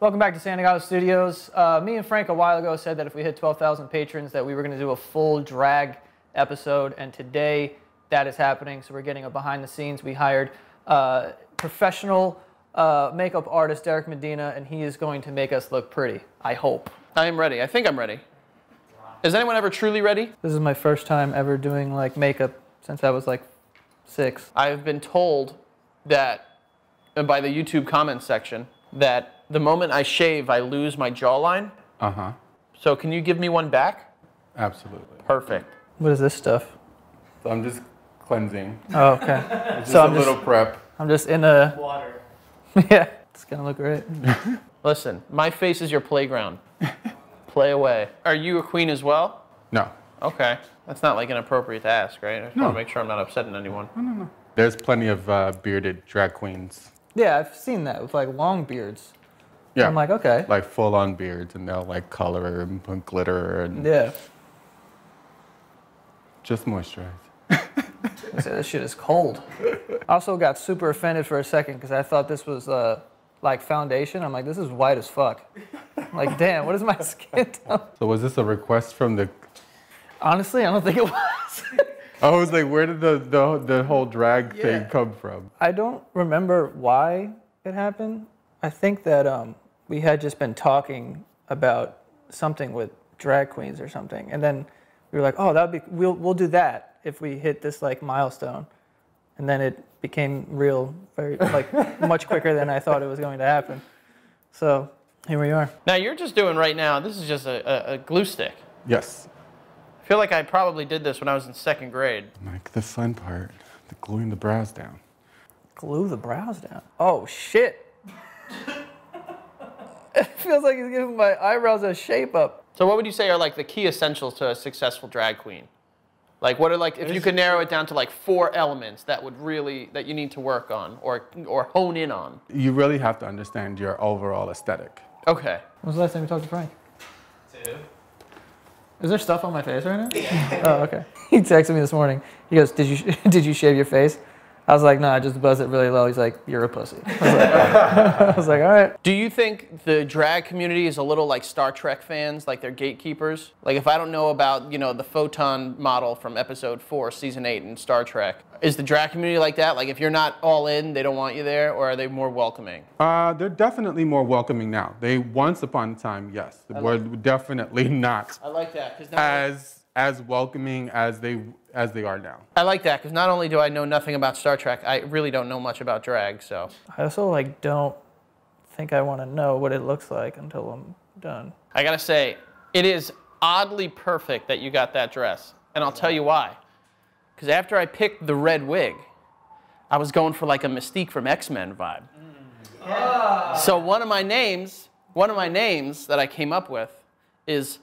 Welcome back to Santagato Studios. Uh, me and Frank a while ago said that if we hit 12,000 patrons that we were going to do a full drag episode, and today that is happening. So we're getting a behind the scenes. We hired uh, professional uh, makeup artist Derek Medina, and he is going to make us look pretty. I hope. I am ready. I think I'm ready. Is anyone ever truly ready? This is my first time ever doing like makeup since I was like six. I've been told that uh, by the YouTube comments section that the moment I shave, I lose my jawline. Uh huh. So can you give me one back? Absolutely. Perfect. What is this stuff? So I'm just cleansing. Oh, okay. Just so a I'm just, little prep. I'm just in a Water. yeah. It's gonna look great. Listen, my face is your playground. Play away. Are you a queen as well? No. Okay. That's not like inappropriate to ask, right? I just No. want to make sure I'm not upsetting anyone. No, no, no. There's plenty of uh, bearded drag queens. Yeah, I've seen that with like long beards. Yeah. I'm like, okay. like full on beards and they'll like color and put glitter and Yeah. just moisturize. I said, this shit is cold. I also got super offended for a second because I thought this was uh, like foundation. I'm like, this is white as fuck. I'm like, damn, what is my skin tone? So was this a request from the? Honestly, I don't think it was. I was like, where did the the, the whole drag Yeah. thing come from? I don't remember why it happened. I think that um, we had just been talking about something with drag queens or something, and then we were like, "Oh, that would be we'll we'll do that if we hit this like milestone," and then it became real very like much quicker than I thought it was going to happen. So here we are. Now you're just doing right now. This is just a, a, a glue stick. Yes. I feel like I probably did this when I was in second grade. Like the fun part, the gluing the brows down. Glue the brows down. Oh shit! It feels like he's giving my eyebrows a shape up. So what would you say are like the key essentials to a successful drag queen? Like what are like if you could narrow it down to like four elements that would really that you need to work on or or hone in on? You really have to understand your overall aesthetic. Okay. When was the last time you talked to Frank? Two. Is there stuff on my face right now? oh, okay. He texted me this morning. He goes, "Did you did you shave your face?" I was like, "No, I just buzzed it really low." He's like, "You're a pussy." I was like, I was like, "All right." Do you think the drag community is a little like Star Trek fans, like they're gatekeepers? Like if I don't know about, you know, the photon model from episode 4, season 8 in Star Trek, is the drag community like that? Like if you're not all in, they don't want you there or are they more welcoming? Uh, they're definitely more welcoming now. They once upon a time, yes, were definitely not I like that cuz as as welcoming as they as they are now. I like that cuz not only do I know nothing about Star Trek, I really don't know much about drag, so I also like don't think I want to know what it looks like until I'm done. I got to say it is oddly perfect that you got that dress. And I'll tell you why. Cuz after I picked the red wig, I was going for like a Mystique from X-Men vibe. Ah. So one of my names, one of my names that I came up with is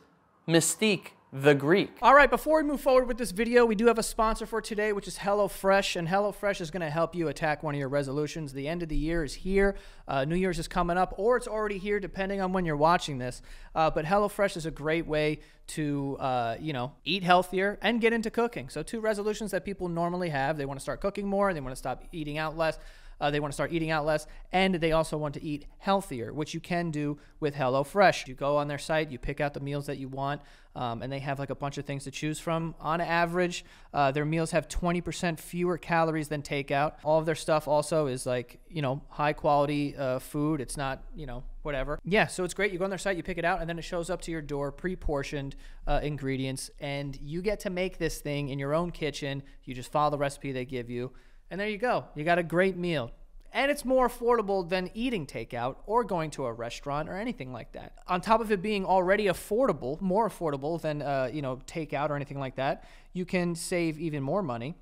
Mystique the Greek. All right, before we move forward with this video, we do have a sponsor for today, which is HelloFresh. And HelloFresh is going to help you attack one of your resolutions. The end of the year is here. Uh, New Year's is coming up, or it's already here, depending on when you're watching this. Uh, but HelloFresh is a great way to, uh, you know, eat healthier and get into cooking. So two resolutions that people normally have: they want to start cooking more, they want to stop eating out less. Uh, they want to start eating out less, and they also want to eat healthier, which you can do with HelloFresh. You go on their site, you pick out the meals that you want, um, and they have like a bunch of things to choose from. On average, uh, their meals have 20% fewer calories than takeout. All of their stuff also is like, you know, high quality uh, food. It's not, you know, whatever. Yeah, so it's great. You go on their site, you pick it out, and then it shows up to your door, pre portioned uh, ingredients, and you get to make this thing in your own kitchen. You just follow the recipe they give you. And there you go. You got a great meal. And it's more affordable than eating takeout or going to a restaurant or anything like that. On top of it being already affordable, more affordable than uh, you know takeout or anything like that, you can save even more money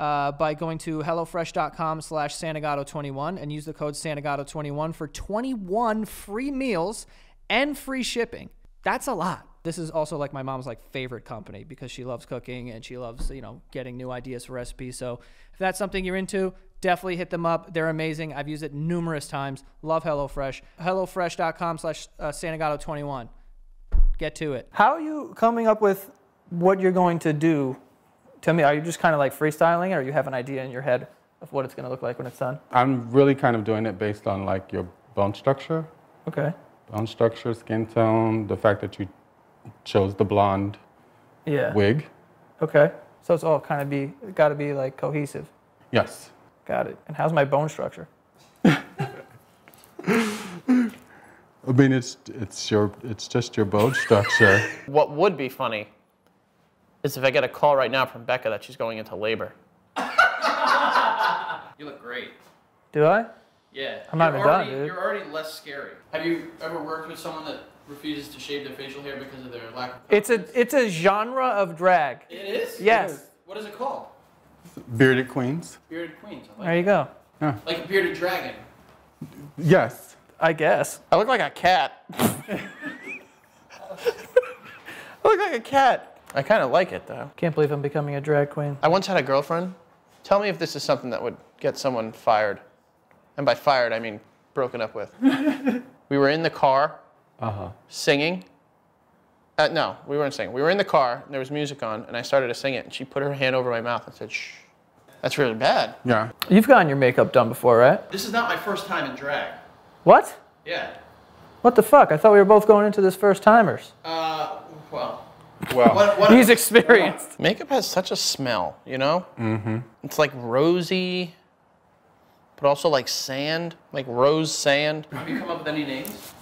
uh, by going to hellofresh.com slash Santagato21 and use the code Santagato21 for 21 free meals and free shipping. That's a lot. This is also like my mom's like favorite company because she loves cooking and she loves, you know, getting new ideas for recipes. So if that's something you're into, definitely hit them up. They're amazing. I've used it numerous times. Love HelloFresh. HelloFresh.com slash uh, Santagato21. Get to it. How are you coming up with what you're going to do? Tell me, are you just kind of like freestyling, or you have an idea in your head of what it's going to look like when it's done? I'm really kind of doing it based on like your bone structure. Okay. Bone structure, skin tone, the fact that you chose the blonde Yeah. wig. Okay. So it's all kind of be got to be like cohesive. Yes. Got it. And how's my bone structure? I mean, it's it's your it's just your bone structure. What would be funny is if I get a call right now from Becca that she's going into labor. you look great. Do I? Yeah. I'm not You're even done, dude. You're already less scary. Have you ever worked with someone that refuses to shave their facial hair because of their lack of It's a it's a genre of drag. It is? Yes. What is it called? Bearded queens. Bearded queens. I like, There you go. like a bearded dragon. Yes. I guess. I look like a cat. I look like a cat. I kind of like it though. Can't believe I'm becoming a drag queen. I once had a girlfriend. Tell me if this is something that would get someone fired. And by fired, I mean broken up with. we were in the car Uh huh. singing. Uh, no, we weren't singing. We were in the car, and there was music on, and I started to sing it, and she put her hand over my mouth and said, shh. That's really bad. Yeah. You've gotten your makeup done before, right? This is not my first time in drag. What? Yeah. What the fuck? I thought we were both going into this first timers. Uh, well. Well. What, what, He's experienced. makeup has such a smell, you know? Mm-hmm. It's like rosy, but also like sand, like rose sand. Have you come up with any names?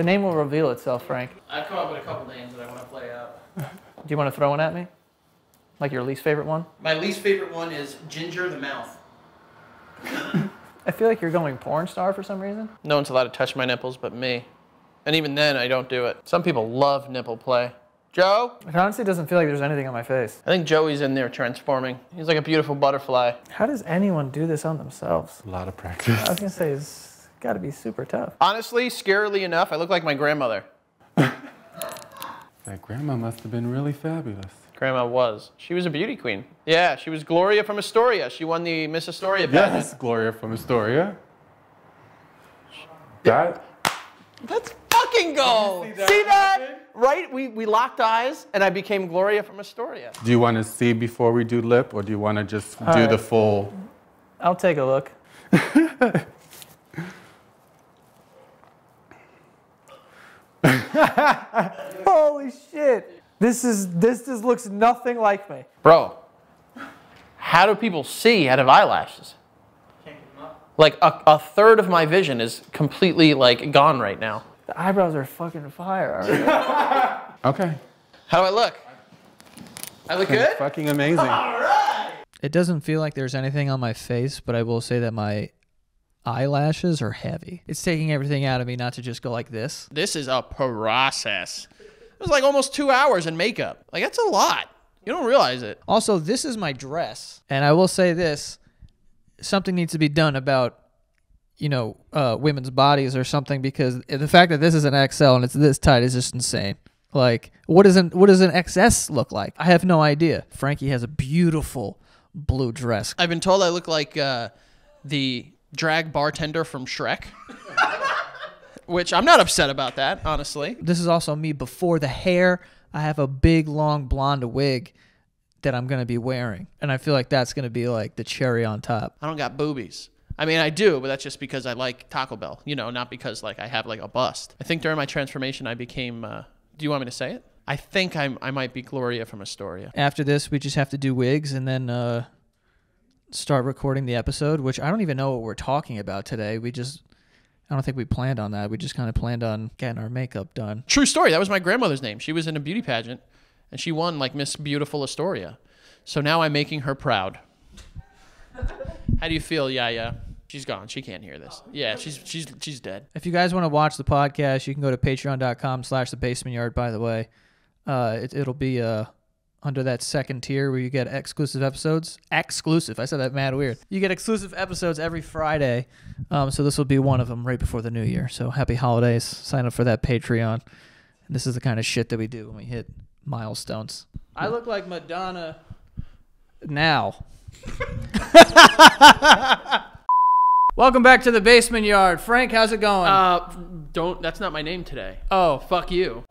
The name will reveal itself, Frank. I've come up with a couple names that I want to play out. Do you want to throw one at me? Like your least favorite one? My least favorite one is Ginger the Mouth. I feel like you're going porn star for some reason. No one's allowed to touch my nipples but me. And even then, I don't do it. Some people love nipple play. Joe? It honestly doesn't feel like there's anything on my face. I think Joey's in there transforming. He's like a beautiful butterfly. How does anyone do this on themselves? A lot of practice. I was gonna say it's got to be super tough. Honestly, scarily enough, I look like my grandmother. That grandma must have been really fabulous. Grandma was. She was a beauty queen. Yeah, she was Gloria from Astoria. She won the Miss Astoria pageant. Yes, Gloria from Astoria. That Let's fucking go. See that? Right? We, we locked eyes and I became Gloria from Astoria. Do you want to see before we do lip, or do you want to just do right. the full? I'll take a look. Holy shit! This is this just looks nothing like me. Bro, how do people see out of eyelashes? Like a, a third of my vision is completely like gone right now. The eyebrows are fucking fire. already. Okay. How do I look? I look good? Fucking amazing. It doesn't feel like there's anything on my face, but I will say that my eyelashes are heavy. It's taking everything out of me not to just go like this. This is a process. It was like almost two hours in makeup. Like that's a lot. You don't realize it. Also, this is my dress, and I will say this: something needs to be done about, you know, uh, women's bodies or something because the fact that this is an XL and it's this tight is just insane. Like, what does an what does an XS look like? I have no idea. Frankie has a beautiful blue dress. I've been told I look like uh, the drag bartender from Shrek. Which I'm not upset about that, honestly. This is also me before the hair. I have a big long blonde wig that I'm gonna be wearing, and I feel like that's gonna be like the cherry on top. I don't got boobies. I mean, I do, but that's just because I like Taco Bell, you know, not because like I have like a bust. I think during my transformation, I became. Uh, do you want me to say it? I think I'm. I might be Gloria from Astoria. After this, we just have to do wigs and then uh, start recording the episode, which I don't even know what we're talking about today. We just, I don't think we planned on that. We just kind of planned on getting our makeup done. True story. That was my grandmother's name. She was in a beauty pageant, and she won like Miss Beautiful Astoria. So now I'm making her proud. How do you feel, Yaya? She's gone. She can't hear this. Yeah, she's she's she's dead. If you guys want to watch the podcast, you can go to patreon.com slash the basement yard, by the way. Uh, it, it'll be uh, under that second tier where you get exclusive episodes. Exclusive. I said that mad weird. You get exclusive episodes every Friday. Um, so this will be one of them right before the new year. So happy holidays. Sign up for that Patreon. And this is the kind of shit that we do when we hit milestones. I look like Madonna now. Welcome back to the basement yard. Frank, how's it going? Uh, don't. That's not my name today. oh, Fuck you.